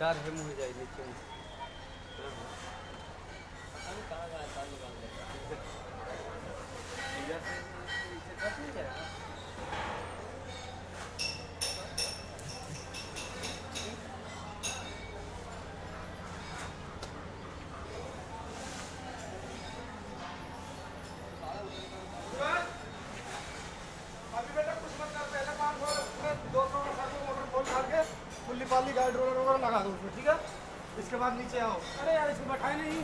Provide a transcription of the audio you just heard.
तार हम हो जाए नीचे। पाली गाइड रोलर वगैरह लगा दो उसमें, ठीक है? इसके बाद नीचे आओ। अरे यार इसको बैठाए नहीं।